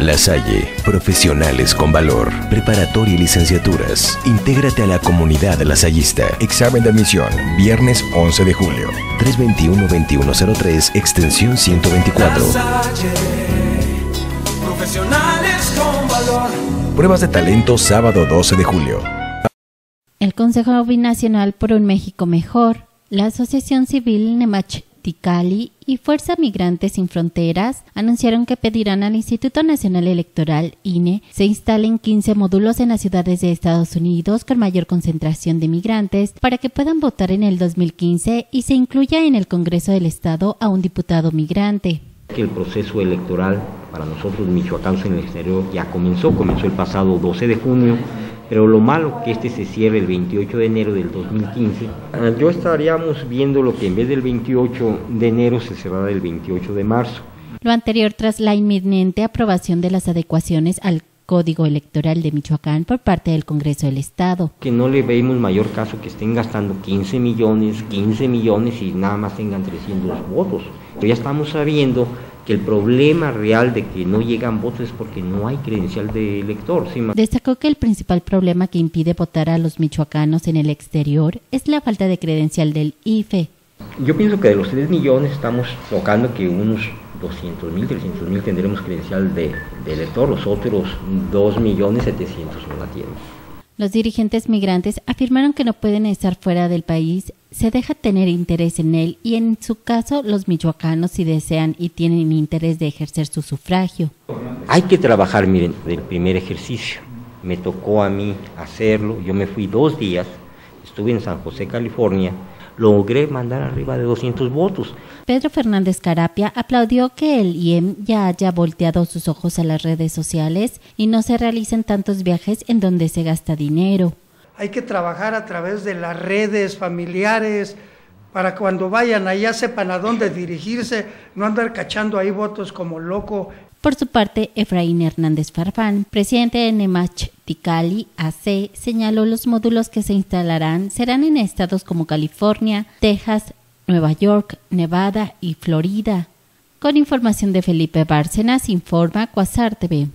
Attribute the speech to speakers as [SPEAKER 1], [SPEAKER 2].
[SPEAKER 1] La Salle, profesionales con valor, preparatoria y licenciaturas. Intégrate a la comunidad lasallista. Examen de admisión, viernes 11 de julio. 321-2103, extensión 124. profesionales con valor. Pruebas de talento sábado 12 de julio.
[SPEAKER 2] El Consejo Binacional por un México Mejor, la Asociación Civil Nemach Ticali y Fuerza Migrantes Sin Fronteras anunciaron que pedirán al Instituto Nacional Electoral, INE, se instalen 15 módulos en las ciudades de Estados Unidos con mayor concentración de migrantes para que puedan votar en el 2015 y se incluya en el Congreso del Estado a un diputado migrante.
[SPEAKER 3] El proceso electoral para nosotros michoacanos en el exterior ya comenzó, comenzó el pasado 12 de junio pero lo malo que este se cierre el 28 de enero del 2015, ah, yo estaríamos viendo lo que en vez del 28 de enero se cerrara el 28 de marzo.
[SPEAKER 2] Lo anterior tras la inminente aprobación de las adecuaciones al Código Electoral de Michoacán por parte del Congreso del Estado.
[SPEAKER 3] Que no le vemos mayor caso que estén gastando 15 millones, 15 millones y nada más tengan 300 votos. Pero ya estamos sabiendo que el problema real de que no llegan votos es porque no hay credencial de elector.
[SPEAKER 2] Destacó que el principal problema que impide votar a los michoacanos en el exterior es la falta de credencial del IFE.
[SPEAKER 3] Yo pienso que de los 3 millones estamos tocando que unos 200 mil, 300 mil tendremos credencial de, de elector, los otros 2 millones 700 no la tienen.
[SPEAKER 2] Los dirigentes migrantes afirmaron que no pueden estar fuera del país, se deja tener interés en él y en su caso los michoacanos si desean y tienen interés de ejercer su sufragio.
[SPEAKER 3] Hay que trabajar, miren, del primer ejercicio. Me tocó a mí hacerlo, yo me fui dos días, estuve en San José, California, logré mandar arriba de 200 votos.
[SPEAKER 2] Pedro Fernández Carapia aplaudió que el IEM ya haya volteado sus ojos a las redes sociales y no se realicen tantos viajes en donde se gasta dinero.
[SPEAKER 4] Hay que trabajar a través de las redes familiares para cuando vayan allá sepan a dónde dirigirse, no andar cachando ahí votos como loco
[SPEAKER 2] por su parte, Efraín Hernández Farfán, presidente de Nemach Ticali AC, señaló los módulos que se instalarán serán en estados como California, Texas, Nueva York, Nevada y Florida. Con información de Felipe Bárcenas, informa Cuasar TV.